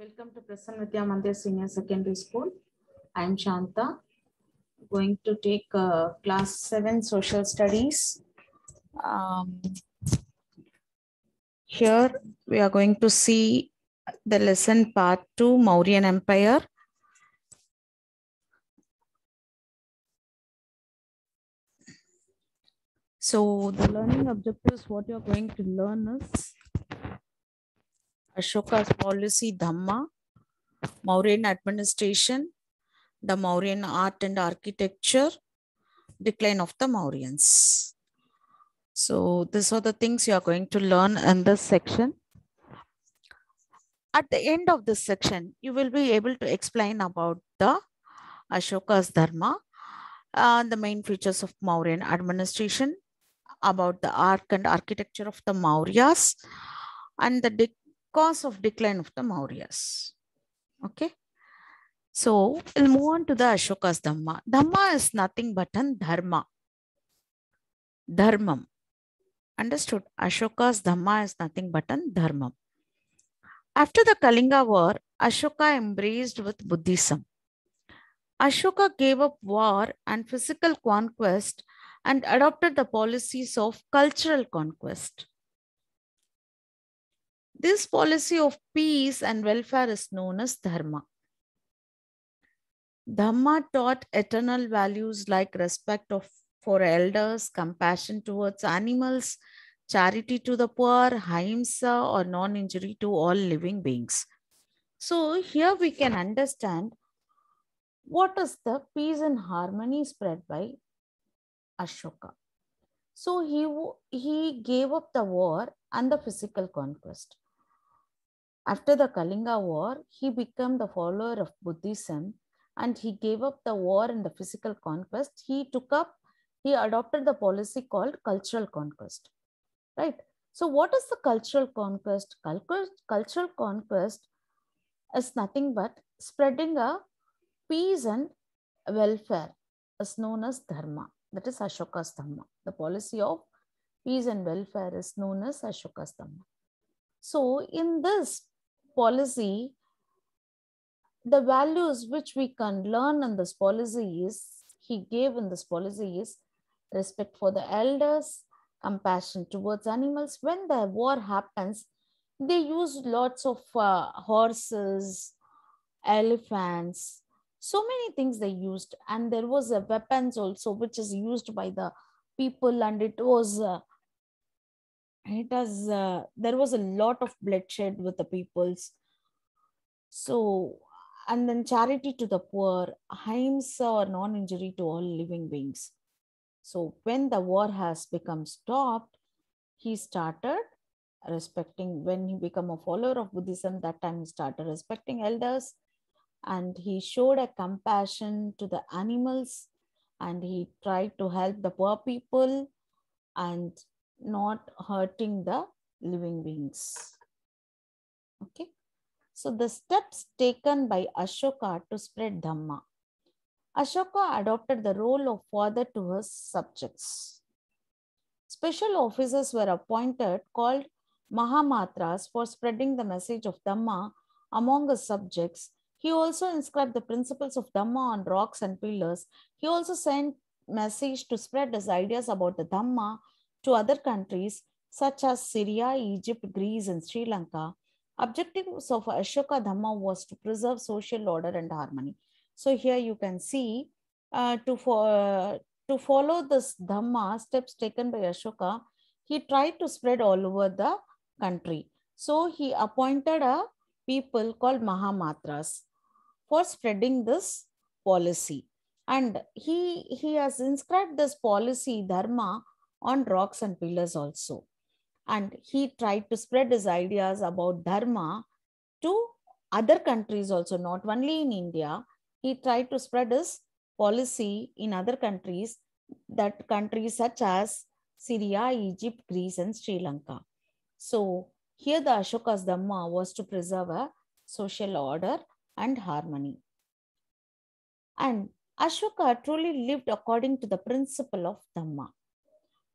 Welcome to Prasanna Vidya Mandir Senior Secondary School. I am Shanta. Going to take uh, class 7 social studies. Um, here we are going to see the lesson part 2 Mauryan Empire. So the learning objectives, what you are going to learn is Ashoka's policy Dhamma, Mauryan administration, the Mauryan art and architecture, decline of the Mauryans. So these are the things you are going to learn in this section. At the end of this section, you will be able to explain about the Ashoka's Dharma, uh, the main features of Mauryan administration, about the art and architecture of the Mauryas, and the cause of decline of the Mauryas. Okay. So we'll move on to the Ashoka's Dhamma. Dhamma is nothing but an dharma. Dharmam. Understood? Ashoka's Dhamma is nothing but an dharmam. After the Kalinga war, Ashoka embraced with Buddhism. Ashoka gave up war and physical conquest and adopted the policies of cultural conquest. This policy of peace and welfare is known as Dharma. Dharma taught eternal values like respect of, for elders, compassion towards animals, charity to the poor, ahimsa or non-injury to all living beings. So here we can understand what is the peace and harmony spread by Ashoka. So he, he gave up the war and the physical conquest. After the Kalinga war, he became the follower of Buddhism and he gave up the war and the physical conquest. He took up, he adopted the policy called cultural conquest, right? So what is the cultural conquest? Cultural conquest is nothing but spreading a peace and welfare is known as dharma. That is Ashoka's dharma. The policy of peace and welfare is known as Ashoka's dhamma. So in this policy, the values which we can learn in this policy is, he gave in this policy is respect for the elders, compassion towards animals. When the war happens, they use lots of uh, horses, elephants, so many things they used. And there was a weapons also, which is used by the people and it was uh, it has uh, there was a lot of bloodshed with the peoples. So and then charity to the poor ahimsa or non-injury to all living beings. So when the war has become stopped he started respecting when he became a follower of buddhism that time he started respecting elders. And he showed a compassion to the animals and he tried to help the poor people. And not hurting the living beings. Okay. So the steps taken by Ashoka to spread Dhamma. Ashoka adopted the role of father to his subjects. Special officers were appointed called Mahamatras for spreading the message of Dhamma among his subjects. He also inscribed the principles of Dhamma on rocks and pillars. He also sent message to spread his ideas about the Dhamma to other countries such as Syria, Egypt, Greece, and Sri Lanka. Objectives of Ashoka Dhamma was to preserve social order and harmony. So here you can see uh, to, uh, to follow this Dhamma, steps taken by Ashoka, he tried to spread all over the country. So he appointed a people called Mahamatras for spreading this policy. And he, he has inscribed this policy, Dharma, on rocks and pillars also. And he tried to spread his ideas about Dharma to other countries also, not only in India. He tried to spread his policy in other countries, that countries such as Syria, Egypt, Greece, and Sri Lanka. So here the Ashoka's Dhamma was to preserve a social order and harmony. And Ashoka truly lived according to the principle of Dhamma.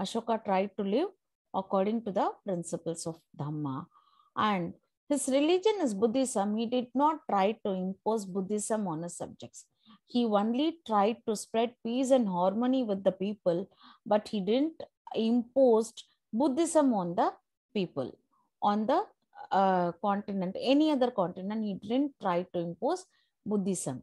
Ashoka tried to live according to the principles of Dhamma. And His religion is Buddhism. He did not try to impose Buddhism on his subjects. He only tried to spread peace and harmony with the people, but he didn't impose Buddhism on the people, on the uh, continent, any other continent. He didn't try to impose Buddhism.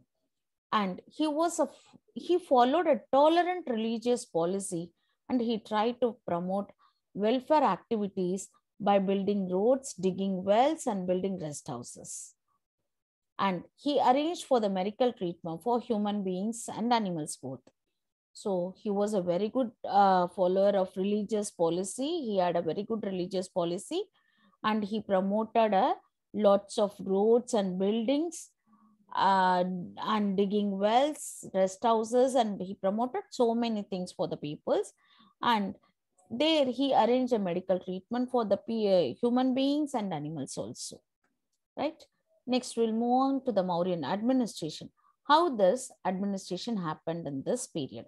And he was a he followed a tolerant religious policy and he tried to promote welfare activities by building roads, digging wells, and building rest houses. And he arranged for the medical treatment for human beings and animals both. So he was a very good uh, follower of religious policy. He had a very good religious policy and he promoted uh, lots of roads and buildings uh, and digging wells, rest houses, and he promoted so many things for the peoples. And there he arranged a medical treatment for the uh, human beings and animals also. Right? Next, we'll move on to the Mauryan administration. How this administration happened in this period.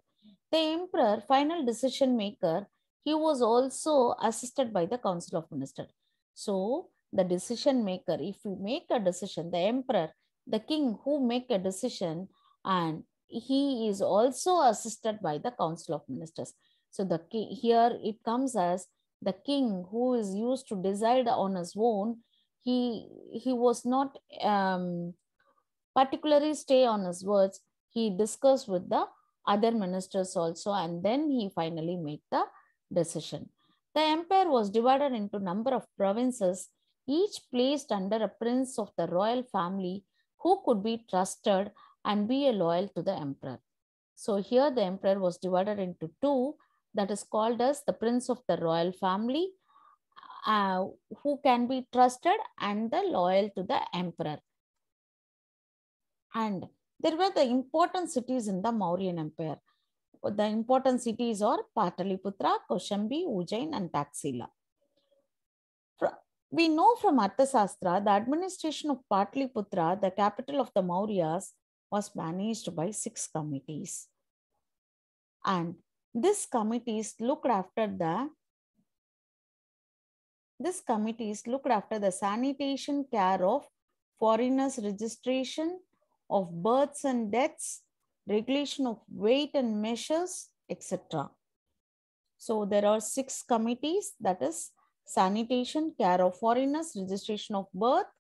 The emperor, final decision maker, he was also assisted by the council of ministers. So the decision maker, if you make a decision, the emperor, the king who make a decision and he is also assisted by the council of ministers. So the king, here it comes as the king who is used to decide on his own. He he was not um, particularly stay on his words. He discussed with the other ministers also, and then he finally made the decision. The empire was divided into a number of provinces, each placed under a prince of the royal family who could be trusted and be loyal to the emperor. So here the emperor was divided into two that is called as the prince of the royal family uh, who can be trusted and the loyal to the emperor. And there were the important cities in the Mauryan Empire. The important cities are Pataliputra, Kaushambi, Ujjain, and Taxila. We know from Arthasastra, the administration of Pataliputra, the capital of the Mauryas, was managed by six committees. And this committee is looked after the this committee is looked after the sanitation care of foreigners registration of births and deaths regulation of weight and measures etc so there are six committees that is sanitation care of foreigners registration of birth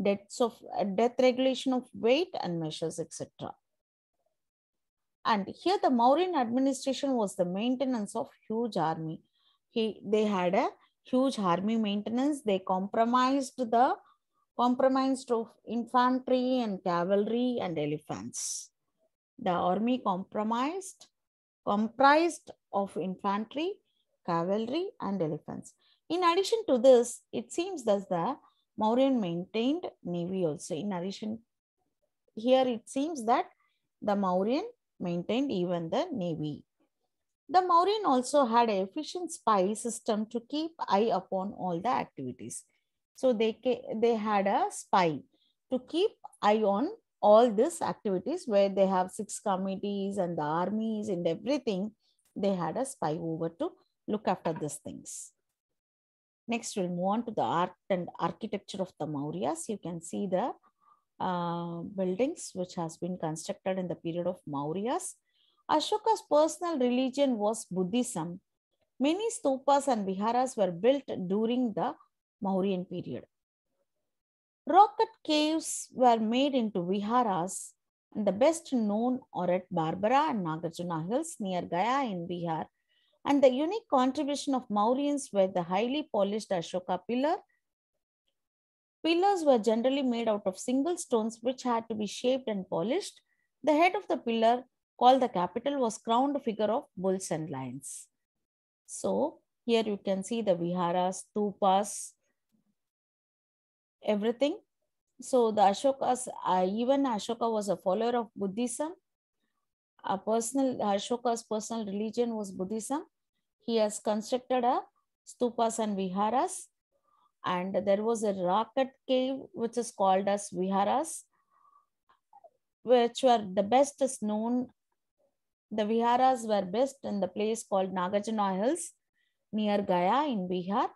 deaths of death regulation of weight and measures etc and here the Mauryan administration was the maintenance of huge army. He, they had a huge army maintenance. They compromised the compromised of infantry and cavalry and elephants. The army compromised comprised of infantry, cavalry, and elephants. In addition to this, it seems that the Mauryan maintained navy also. In addition, here it seems that the Mauryan maintained even the navy. The Mauryan also had an efficient spy system to keep eye upon all the activities. So they, they had a spy to keep eye on all these activities where they have six committees and the armies and everything. They had a spy over to look after these things. Next, we'll move on to the art and architecture of the Mauryas. You can see the uh, buildings which has been constructed in the period of Mauryas. Ashoka's personal religion was Buddhism. Many stupas and viharas were built during the Mauryan period. Rock-cut caves were made into viharas and the best known are at Barabar and Nagarjuna hills near Gaya in Bihar. And the unique contribution of Mauryans were the highly polished Ashoka pillar Pillars were generally made out of single stones which had to be shaped and polished. The head of the pillar, called the capital, was crowned figure of bulls and lions. So here you can see the viharas, stupas, everything. So the Ashokas, uh, even Ashoka was a follower of Buddhism. A personal Ashoka's personal religion was Buddhism. He has constructed a stupas and viharas and there was a rock-cut cave which is called as viharas which were the best is known the viharas were best in the place called nagarjuna hills near gaya in bihar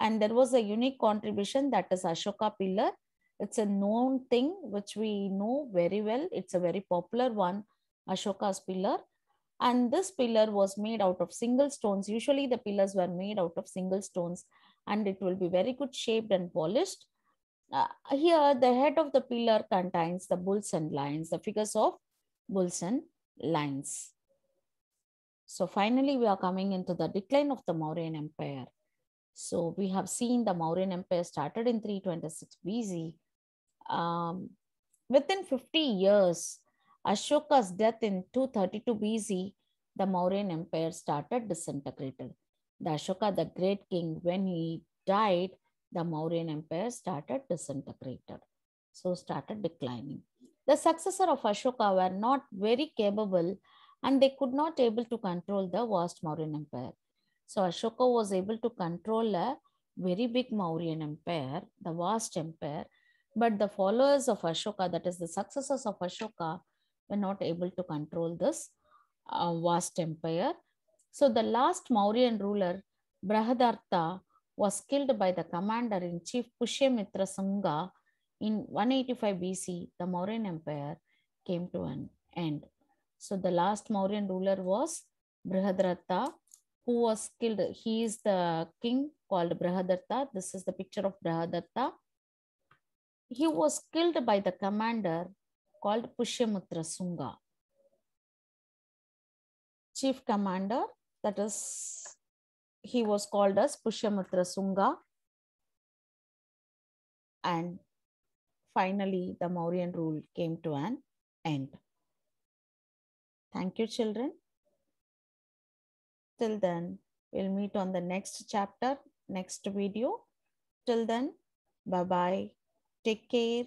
And there was a unique contribution that is Ashoka pillar. It's a known thing which we know very well. It's a very popular one, Ashoka's pillar. And this pillar was made out of single stones. Usually the pillars were made out of single stones and it will be very good shaped and polished. Uh, here, the head of the pillar contains the bulls and lions, the figures of bulls and lions. So finally, we are coming into the decline of the Mauryan Empire. So we have seen the Mauryan Empire started in 326 BC. Um, within 50 years, Ashoka's death in 232 BC, the Mauryan Empire started disintegrated. The Ashoka, the great king, when he died, the Mauryan Empire started disintegrated. So started declining. The successor of Ashoka were not very capable and they could not able to control the vast Mauryan Empire. So Ashoka was able to control a very big Mauryan Empire, the vast empire, but the followers of Ashoka, that is the successors of Ashoka, were not able to control this uh, vast empire. So the last Mauryan ruler, Brihadartha, was killed by the commander-in-chief Pushyamitra Shunga in 185 BC. The Mauryan Empire came to an end. So the last Mauryan ruler was Brihadartha, who was killed. He is the king called Brihadartha. This is the picture of Brihadartha. He was killed by the commander called Pushyamitra Shunga. Chief commander, that is, he was called as Pushyamitra Shunga. And finally, the Mauryan rule came to an end. Thank you, children. Till then, we'll meet on the next chapter, next video. Till then, bye bye. Take care.